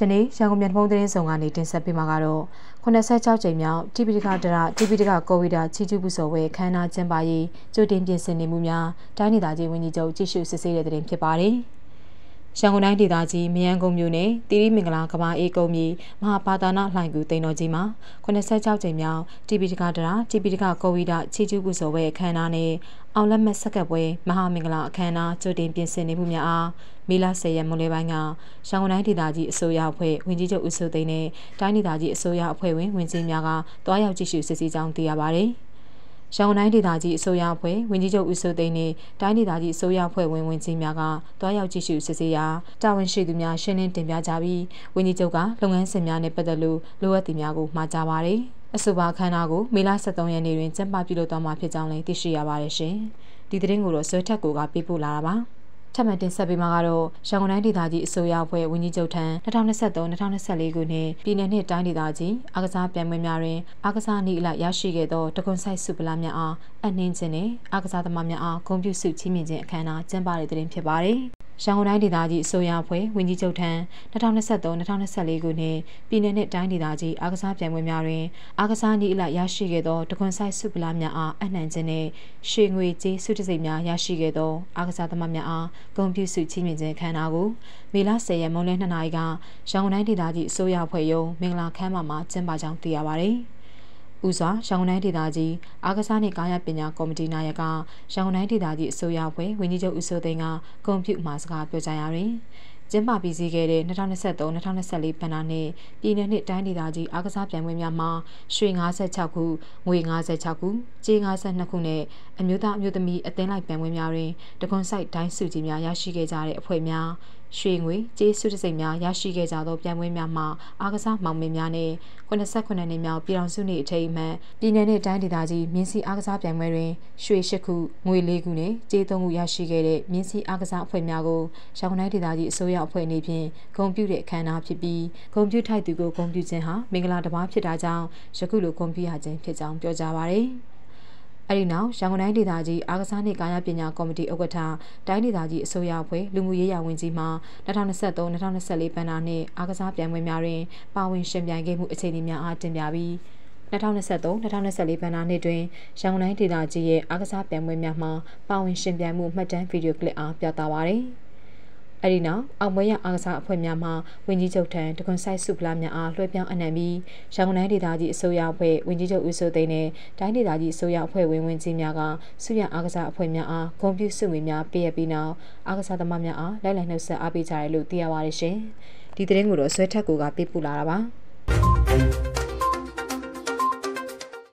ယနေ့ရန်ကုန်မြန်ဖုံးသတင်းဆောင်ကနေတင်ဆက်ပေးမှာကတော့86ကြိမ်မြောက်တိပိဋကဒရတိပိဋကကိုဝိဒါချီကျူးပူဇော်ဝဲခမ်းနားကျင်းပရေးကြိုတင်ပြင်ဆင်နေမှုများတိုင်းဒေသကြီးဝန်ကြီးချုပ်ကြည့်ရှုစစ်ဆေးတဲ့တင်ဖြစ်ပါတယ်။ ရန်ကုန်တိုင်းဒေသကြီးမယန်းကုန်းမြို့နယ်တီရီမင်္ဂလာကဘာအေးကုန်းမြေမဟာပါတာနာလှိုင်ကူတိန်တော်ကြီးမှာ86ကြိမ်မြောက်တီပီတကဒရာတီပီတကကိုဝီဒချီကျူးပူဇော်ပွဲအခမ်းအနားနဲ့အောင်လက်မဲ့ဆက်ကပ်ပွဲမဟာမင်္ဂလာအခမ်းအနားကြိုတင်ပြင်ဆင်နေမှုများအားမေလ10ရက်မွန်လယ်ပိုင်းကရန်ကုန်တိုင်းဒေသကြီးအစိုးရအဖွဲ့ဝင်ကြီးချုပ်ဦးစိုးသိန်းနဲ့တိုင်းဒေသကြီးအစိုးရအဖွဲ့ဝင်ဝင်ကြီးများကတွားရောက်ကြည့်ရှုစစ်ဆေးကြောင်းသိရပါဗျ။ ရန်ကုန်တိုင်းဒေသကြီးအစိုးရအဖွဲ့ဝန်ကြီးချုပ်ဦးစိုးသိန်းနဲ့တိုင်းဒေသကြီးအစိုးရအဖွဲ့ဝင်ဝင်ကြီးများကတွားရောက်ကြည့်ရှုစစ်ဆေးရာတာဝန်ရှိသူများရှင်းလင်းတင်ပြကြပြီးဝန်ကြီးချုပ်ကလုပ်ငန်းစဉ်များနဲ့ပတ်သက်လို့လိုအပ်သူများကိုမှာကြားပါတယ်။အဆိုပါခန္ဓာကိုမေလ23ရက်နေ့တွင်ကျင်းပပြုလုပ်သွားမှာဖြစ်ကြောင်းလည်းသိရှိရပါတယ်ရှင်။ဒီသတင်းကိုတော့ဆွဲထက်ကိုကပေးပို့လာတာပါ။ထ ပ်မံတင်ဆက်ပေးမှာကတော့ရန်ကုန်တိုင်းဒေသကြီးအစိုးရအဖွဲ့ဝန်ကြီးချုပ်ထံ2023-2024ခုနှစ်ပြည်내နှစ်တိုင်းဒေသကြီးအားကစားပြိုင်ပွဲများတွင်အားကစားနည်းအလိုက်ရရှိခဲ့သောတကွန်ဆိုင်စုပလာများအားအနှင်းခြင်းနှင့်အားကစားသမားများအားဂုဏ်ပြုဆုချီးမြှင့်ခြင်းအခမ်းအနားကျင်းပတဲ့တွင်ဖြစ်ပါတယ်။ ရန်ကုန်တိုင်းဒေသကြီးအစိုးရအဖွဲ့ဝန်ကြီးချုပ်ထံ2023-2024ခုနှစ်ပြည်내နှင့်တိုင်းဒေသကြီးအားကစားပြိုင်ပွဲများတွင်အားကစားနည်းအလိုက်ရရှိခဲ့သောတခွန်ဆိုင်စုပလာများအားအနှံခြင်းနှင့်ရွှေငွေကြေးစုတစိတ်များရရှိခဲ့သောအားကစားသမားများအားဂုဏ်ပြုဆုချီးမြှင့်ခြင်းခမ်းနားကိုမေလ10ရက်မွန်းလယ်2နာရီကရန်ကုန်တိုင်းဒေသကြီးအစိုးရအဖွဲ့ရုံးမင်္ဂလာခမ်းမမှာကျင်းပကြောင်းသိရပါသည်။ ဦးစွာရန်ကုန်တိုင်းဒေသကြီးအားကစားနှင့်ကာယပညာကော်မတီနာယကရန်ကုန်တိုင်းဒေသကြီးအစိုးရအဖွဲ့ဝန်ကြီးချုပ်ဦးစိုးသိန်းကဂုဏ်ပြုမှာစကားပြောကြားရာတွင်ကျင်းပပြီးစီးခဲ့တဲ့2023-2024ဘဏ္ဍာနှစ်ပြည်내နှစ်တိုင်းဒေသကြီးအားကစားပြိုင်ပွဲများမှာရွှေ56ခုငွေ56ခုကြေး52ခုနဲ့ အမျိုးသားအမျိုးသမီးအသင်းလိုက်ပြိုင်ပွဲများတွင်တကွန်ဆိုင်တိုင်းစုကြီးများရရှိခဲ့ကြတဲ့အဖွဲ့များရွှေငွေကျေးစုတစိမ့်များရရှိခဲ့ကြသောပြိုင်ပွဲများမှာအားကစားမောင်မင်းများနဲ့89နှစ်မြောက်ပြည်တော်စုနှစ်အထိမ်းအမှတ်ပြည်내နဲ့တိုင်းဒေသကြီးမြင်းစီအားကစားပြိုင်ပွဲတွင်ရွှေ၈ခုငွေ၄ခုနဲ့ကျေး၃ခုရရှိခဲ့တဲ့မြင်းစီအားကစားအဖွဲ့များကိုရန်ကုန်တိုင်းဒေသကြီးအစိုးရအဖွဲ့အနေဖြင့်ဂုဏ်ပြုတဲ့အခမ်းအနားဖြစ်ပြီးဂုဏ်ပြုထိုက်သူကိုဂုဏ်ပြုခြင်းဟာမင်္ဂလာတစ်ပါးဖြစ်တာကြောင့်ယခုလိုဂုဏ်ပြုရခြင်းဖြစ်ကြောင်းပြောကြားပါရယ်။ အဲဒီနောက်ရန်ကုန်တိုင်းဒေသကြီးအားကစားနှင့်ကာယပညာကော်မတီဥက္ကဋ္ဌတိုင်းဒေသကြီးအစိုးရအဖွဲ့လူမှုရေးရာဝန်ကြီးမှ2023-2024ဘဏ္ဍာနှစ်အားကစားပြိုင်ပွဲများတွင်ပါဝင်ရှင်ပြိုင်ခဲ့မှုအခြေအနေများအားတင်ပြပြီး2023-2024ဘဏ္ဍာနှစ်တွင်ရန်ကုန်တိုင်းဒေသကြီးရဲ့အားကစားပြိုင်ပွဲများမှာပါဝင်ရှင်ပြိုင်မှုမှတ်တမ်းဗီဒီယိုကလစ်အားပြသပါရယ်။ အဲဒီနောက်အောင်ပွဲရအားကစားအဖွဲ့များမှဝင်းကြီးချုပ်ထံတကွန်ဆိုင်စုပလာများအားလွှဲပြောင်းအနှံပြီးရန်ကုန်တိုင်းဒေသကြီးအစိုးရအဖွဲ့ဝင်းကြီးချုပ်ဦးစိုးသိန်းနဲ့တိုင်းဒေသကြီးအစိုးရအဖွဲ့ဝင်ဝင်ကြီးများကစုရအားကစားအဖွဲ့များအားဂုဏ်ပြုဆုငွေများပေးရပြီးနောက်အားကစားသမားများအားလိုက်လံနှုတ်ဆက်အားပေးကြတယ်လို့သိရပါတယ်ရှင်။ဒီသတင်းကိုတော့ဆွဲထက်ကိုကပေးပို့လာတာပါ။